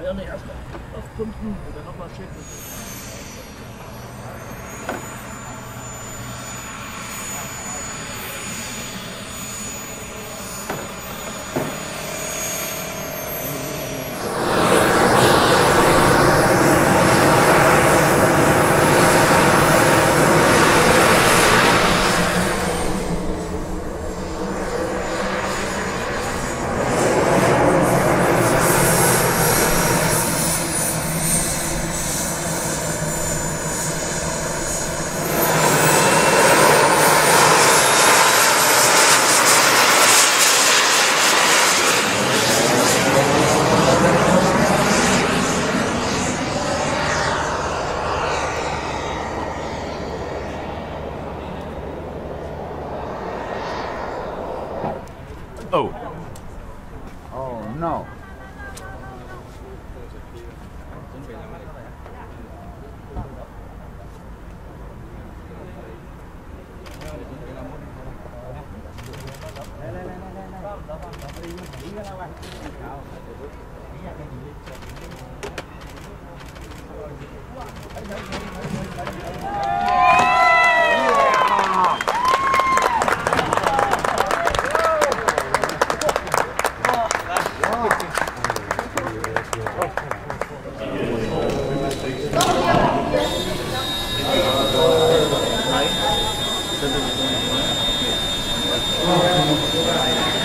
hinterher erstmal aufpumpen oder nochmal schicken. Oh. Oh, kênh Ghiền Mì Gõ Để Thank you.